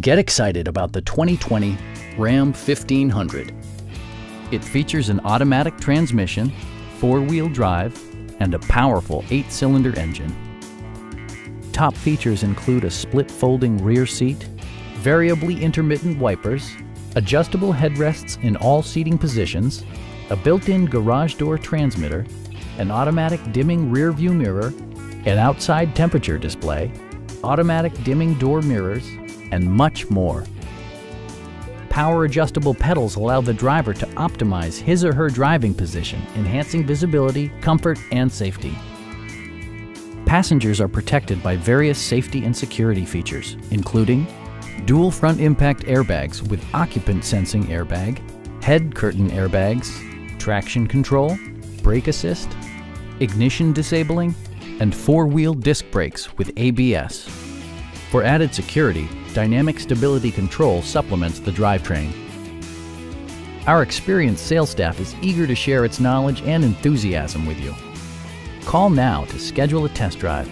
Get excited about the 2020 Ram 1500. It features an automatic transmission, four-wheel drive, and a powerful eight-cylinder engine. Top features include a split folding rear seat, variably intermittent wipers, adjustable headrests in all seating positions, a built-in garage door transmitter, an automatic dimming rear view mirror, an outside temperature display, automatic dimming door mirrors, and much more. Power adjustable pedals allow the driver to optimize his or her driving position, enhancing visibility, comfort, and safety. Passengers are protected by various safety and security features, including dual front impact airbags with occupant sensing airbag, head curtain airbags, traction control, brake assist, ignition disabling, and four-wheel disc brakes with ABS. For added security, Dynamic Stability Control supplements the drivetrain. Our experienced sales staff is eager to share its knowledge and enthusiasm with you. Call now to schedule a test drive